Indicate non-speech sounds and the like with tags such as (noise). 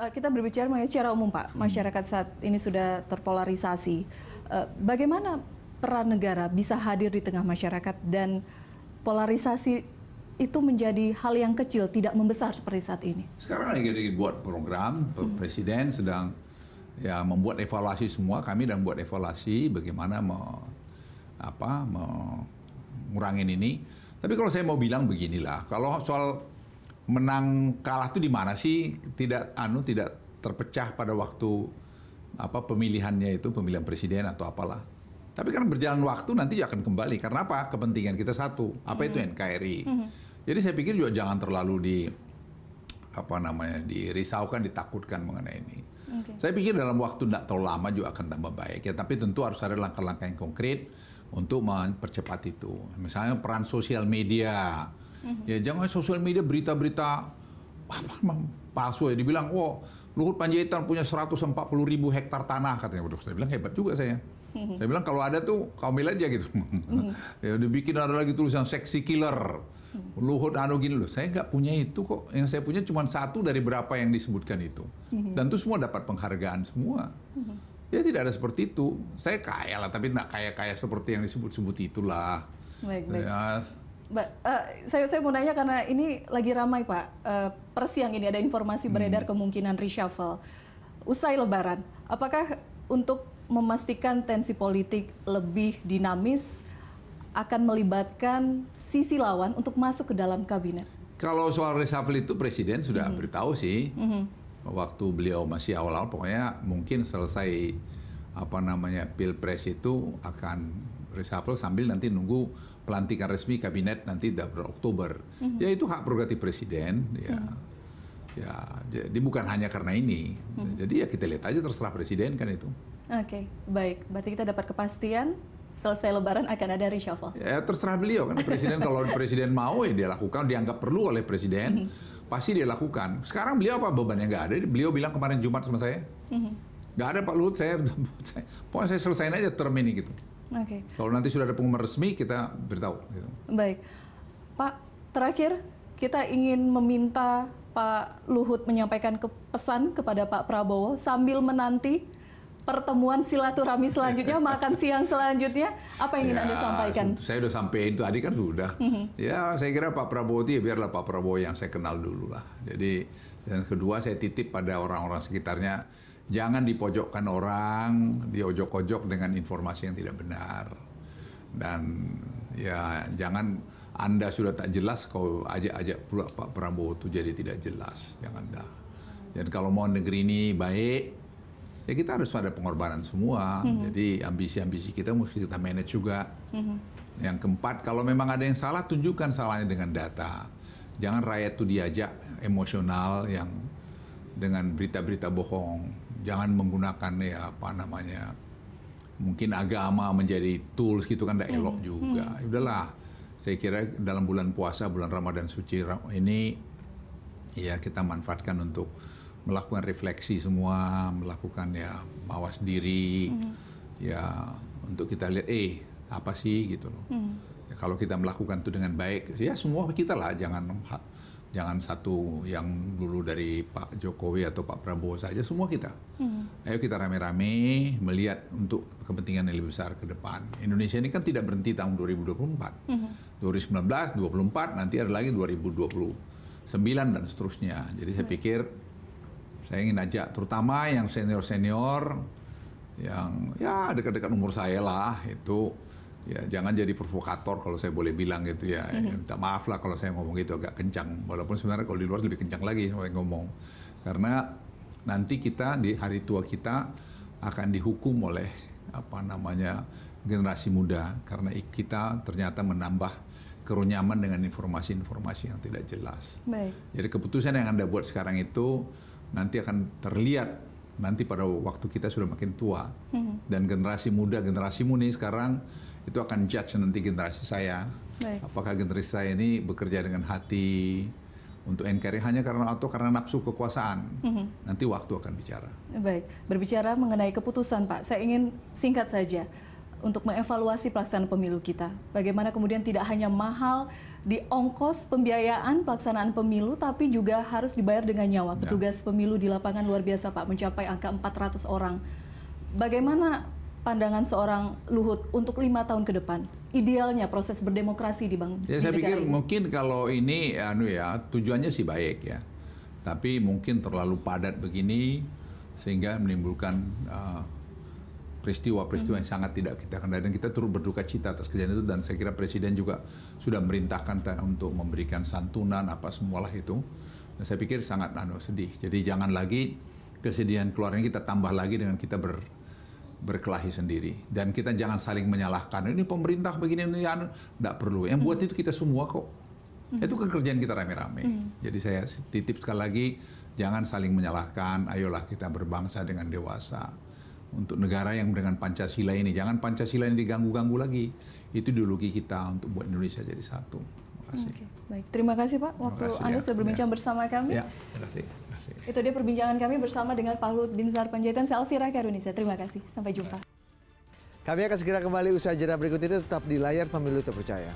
uh, kita berbicara mengenai secara umum Pak, masyarakat saat ini sudah terpolarisasi. Uh, bagaimana peran negara bisa hadir di tengah masyarakat dan polarisasi itu menjadi hal yang kecil, tidak membesar seperti saat ini? Sekarang lagi dibuat program, hmm. Presiden sedang ya membuat evaluasi semua, kami dan buat evaluasi bagaimana me, apa mengurangin ini. Tapi kalau saya mau bilang beginilah, kalau soal menang kalah itu di mana sih? Tidak anu tidak terpecah pada waktu apa pemilihannya itu pemilihan presiden atau apalah. Tapi kan berjalan waktu nanti akan kembali. Karena apa? Kepentingan kita satu. Apa itu mm-hmm. NKRI? Mm-hmm. Jadi saya pikir juga jangan terlalu di apa namanya dirisaukan, ditakutkan mengenai ini. Okay. Saya pikir dalam waktu tidak terlalu lama juga akan tambah baik ya. Tapi tentu harus ada langkah-langkah yang konkret untuk mempercepat itu. Misalnya peran sosial media hmm Ya jangan sosial media berita-berita apa palsu ya dibilang, "Oh, Luhut Panjaitan punya 140 ribu hektar tanah," katanya. Waduh, saya bilang hebat juga saya. Mm-hmm. Saya bilang kalau ada tuh kau ambil aja gitu. Mm-hmm. (laughs) ya udah bikin ada lagi tulisan seksi killer. Mm-hmm. Luhut anu gini loh. Saya nggak punya itu kok. Yang saya punya cuma satu dari berapa yang disebutkan itu. Mm-hmm. Dan itu semua dapat penghargaan semua. Mm-hmm. Ya tidak ada seperti itu. Saya kaya lah, tapi nggak kaya-kaya seperti yang disebut-sebut itulah. Baik, baik. Ya, Mbak, uh, saya saya mau nanya karena ini lagi ramai Pak. Uh, per siang ini ada informasi hmm. beredar kemungkinan reshuffle usai Lebaran. Apakah untuk memastikan tensi politik lebih dinamis akan melibatkan sisi lawan untuk masuk ke dalam kabinet? Kalau soal reshuffle itu Presiden sudah -hmm. beritahu sih. -hmm. Waktu beliau masih awal-awal, pokoknya mungkin selesai apa namanya pilpres itu akan reshuffle sambil nanti nunggu pelantikan resmi kabinet nanti Oktober. Mm-hmm. Ya itu hak prerogatif presiden. Ya, mm-hmm. ya, jadi bukan hanya karena ini. Mm-hmm. Jadi ya kita lihat aja terserah presiden kan itu. Oke, okay, baik. Berarti kita dapat kepastian selesai Lebaran akan ada reshuffle. Ya terserah beliau kan presiden (laughs) kalau presiden mau ya dia lakukan, dianggap perlu oleh presiden, mm-hmm. pasti dia lakukan. Sekarang beliau apa bebannya nggak ada? Beliau bilang kemarin Jumat sama saya, mm-hmm. nggak ada Pak Luhut, saya, saya pokoknya saya selesaiin aja term ini gitu. Oke. Okay. Kalau nanti sudah ada pengumuman resmi kita beritahu. Gitu. Baik, Pak. Terakhir kita ingin meminta Pak Luhut menyampaikan ke pesan kepada Pak Prabowo sambil menanti pertemuan silaturahmi selanjutnya, (laughs) makan siang selanjutnya, apa yang ingin ya, Anda sampaikan? Saya sudah sampaikan itu tadi kan sudah. Mm-hmm. Ya, saya kira Pak Prabowo itu ya biarlah Pak Prabowo yang saya kenal dulu lah. Jadi, yang kedua saya titip pada orang-orang sekitarnya, Jangan dipojokkan orang, diojok-ojok dengan informasi yang tidak benar. Dan ya jangan Anda sudah tak jelas kau ajak-ajak pula Pak Prabowo itu jadi tidak jelas. Jangan dah. Dan kalau mau negeri ini baik, ya kita harus ada pengorbanan semua. Mm-hmm. Jadi ambisi-ambisi kita mesti kita manage juga. Mm-hmm. Yang keempat, kalau memang ada yang salah, tunjukkan salahnya dengan data. Jangan rakyat itu diajak emosional yang dengan berita-berita bohong jangan menggunakan ya apa namanya mungkin agama menjadi tools gitu kan tidak elok hmm. juga. Hmm. Udahlah, saya kira dalam bulan puasa bulan Ramadan suci ini ya kita manfaatkan untuk melakukan refleksi semua, melakukan ya mawas diri, hmm. ya untuk kita lihat eh apa sih gitu loh. Hmm. Ya, kalau kita melakukan itu dengan baik, ya semua kita lah jangan jangan satu yang dulu dari Pak Jokowi atau Pak Prabowo saja, semua kita. Hmm. Ayo kita rame-rame melihat untuk kepentingan yang lebih besar ke depan. Indonesia ini kan tidak berhenti tahun 2024. Hmm. 2019, 24, nanti ada lagi 2029 dan seterusnya. Jadi saya hmm. pikir saya ingin ajak terutama yang senior-senior yang ya dekat-dekat umur saya lah itu ya jangan jadi provokator kalau saya boleh bilang gitu ya. Mm-hmm. ya minta maaf lah kalau saya ngomong gitu agak kencang walaupun sebenarnya kalau di luar lebih kencang lagi saya ngomong karena nanti kita di hari tua kita akan dihukum oleh apa namanya generasi muda karena kita ternyata menambah kerunyaman dengan informasi-informasi yang tidak jelas. Baik. Jadi keputusan yang anda buat sekarang itu nanti akan terlihat nanti pada waktu kita sudah makin tua hmm. dan generasi muda generasimu nih sekarang itu akan judge nanti generasi saya. Baik. Apakah generasi saya ini bekerja dengan hati untuk NKRI hanya karena atau karena nafsu kekuasaan. Mm-hmm. Nanti waktu akan bicara. Baik, berbicara mengenai keputusan Pak, saya ingin singkat saja. untuk mengevaluasi pelaksanaan pemilu kita. Bagaimana kemudian tidak hanya mahal di ongkos pembiayaan pelaksanaan pemilu, tapi juga harus dibayar dengan nyawa. Ya. Petugas pemilu di lapangan luar biasa Pak, mencapai angka 400 orang. Bagaimana pandangan seorang Luhut untuk lima tahun ke depan? Idealnya proses berdemokrasi di bang. Ya, di saya pikir ini. mungkin kalau ini, anu ya, tujuannya sih baik ya, tapi mungkin terlalu padat begini sehingga menimbulkan uh, peristiwa-peristiwa yang sangat tidak kita kendali dan kita turut berduka cita atas kejadian itu dan saya kira presiden juga sudah merintahkan untuk memberikan santunan apa semualah itu dan saya pikir sangat anu sedih jadi jangan lagi kesedihan keluarnya kita tambah lagi dengan kita ber berkelahi sendiri. Dan kita jangan saling menyalahkan. Ini pemerintah begini ini anu tidak perlu. Yang buat itu kita semua kok. Itu kerjaan kita rame-rame. Jadi saya titip sekali lagi jangan saling menyalahkan. Ayolah kita berbangsa dengan dewasa. Untuk negara yang dengan Pancasila ini. Jangan Pancasila ini diganggu-ganggu lagi. Itu ideologi kita untuk buat Indonesia jadi satu. Terima kasih. Okay. baik. Terima kasih Pak waktu kasih, Anda ya. sudah berbincang ya. bersama kami. Ya terima kasih itu dia perbincangan kami bersama dengan Pak Luhut Binsar Panjaitan. Saya Alfira Karunisa. Terima kasih. Sampai jumpa. Kami akan segera kembali usaha jeda berikut ini tetap di layar pemilu terpercaya.